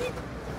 Musik.